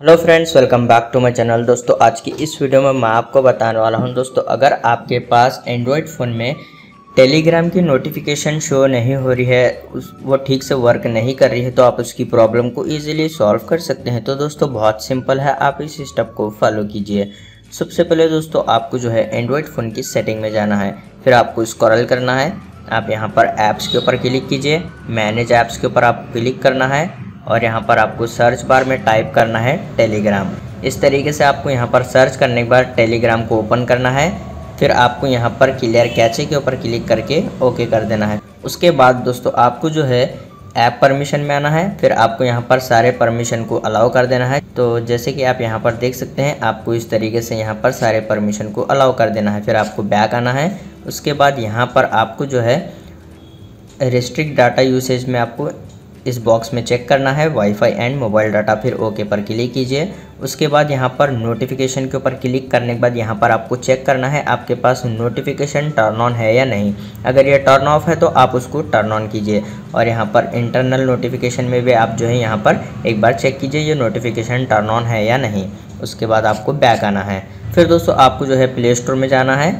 Hello friends, welcome back to my channel. दोस्तों, आज की इस वीडियो में मैं आपको बताने वाला हूँ, दोस्तों, अगर आपके पास एंड्रॉयड फ़ोन में टेलीग्राम की नोटिफिकेशन शो नहीं हो रही है, उस, वो ठीक से वर्क नहीं कर रही है तो आप उसकी प्रॉब्लम को इजीली सॉल्व कर सकते हैं। तो दोस्तों, बहुत सिंपल है, आप इस स्टेप को फॉलो कीजिए। सबसे पहले दोस्तों, आपको जो है एंड्रॉयड फ़ोन की सेटिंग में जाना है। फिर आपको स्क्रॉल करना है। आप यहाँ पर ऐप्स के ऊपर क्लिक कीजिए। मैनेज ऐप्स के ऊपर आपको क्लिक करना है। और यहाँ पर आपको सर्च बार में टाइप करना है टेलीग्राम इस तरीके से आपको यहाँ पर सर्च करने के बाद टेलीग्राम को ओपन करना है। फिर आपको यहाँ पर क्लियर कैचे के ऊपर क्लिक करके ओके कर देना है। उसके बाद दोस्तों, आपको जो है ऐप परमिशन में आना है। फिर आपको यहाँ पर सारे परमिशन को अलाउ कर देना है। तो जैसे कि आप यहाँ पर देख सकते हैं, आपको इस तरीके से यहाँ पर सारे परमिशन को अलाउ कर देना है। फिर आपको बैक आना है। उसके बाद यहाँ पर आपको जो है रिस्ट्रिक्ट डाटा यूसेज में आपको इस बॉक्स में चेक करना है वाईफाई एंड मोबाइल डाटा फिर ओके पर क्लिक कीजिए। उसके बाद यहाँ पर नोटिफिकेशन के ऊपर क्लिक करने के बाद यहाँ पर आपको चेक करना है, आपके पास नोटिफिकेशन टर्न ऑन है या नहीं। अगर ये टर्न ऑफ़ है तो आप उसको टर्न ऑन कीजिए। और यहाँ पर इंटरनल नोटिफिकेशन में भी आप जो है यहाँ पर एक बार चेक कीजिए, ये नोटिफिकेशन टर्न ऑन है या नहीं। उसके बाद आपको बैक आना है। फिर दोस्तों, आपको जो है प्ले स्टोर में जाना है।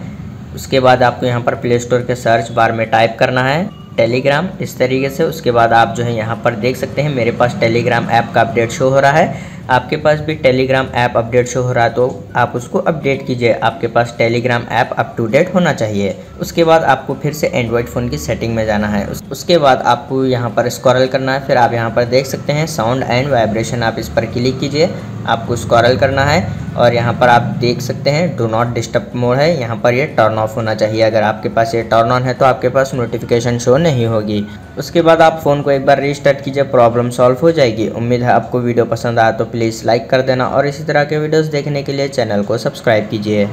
उसके बाद आपको यहाँ पर प्ले स्टोर के सर्च बार में टाइप करना है। टेलीग्राम, इस तरीके से उसके बाद आप जो है यहाँ पर देख सकते हैं, मेरे पास टेलीग्राम ऐप का अपडेट शो हो रहा है। आपके पास भी टेलीग्राम ऐप अपडेट शो हो रहा तो आप उसको अपडेट कीजिए। आपके पास Telegram app up to date होना चाहिए। उसके बाद आपको फिर से एंड्रॉयड फ़ोन की सेटिंग में जाना है। उस, उसके बाद आपको यहाँ पर स्क्रॉल करना है। फिर आप यहाँ पर देख सकते हैं साउंड एंड वाइब्रेशन आप इस पर क्लिक कीजिए। आपको स्क्रॉल करना है और यहाँ पर आप देख सकते हैं डो नॉट डिस्टर्ब मोड है। यहाँ पर ये टर्न ऑफ़ होना चाहिए। अगर आपके पास ये टर्न ऑन है तो आपके पास नोटिफिकेशन शो नहीं होगी। उसके बाद आप फ़ोन को एक बार रिस्टार्ट कीजिए। प्रॉब्लम सॉल्व हो जाएगी। उम्मीद है आपको वीडियो पसंद आया तो प्लीज़ लाइक कर देना और इसी तरह के वीडियोस देखने के लिए चैनल को सब्सक्राइब कीजिए।